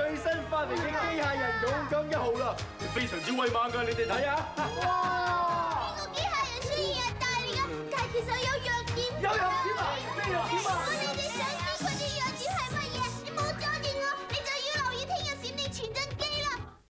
最新發明嘅機械人勇敢一號啦，非常之威猛噶，你哋睇下。哇！呢個機械人雖然係大力嘅，但係其實有弱點。有弱點啊！咩弱點啊？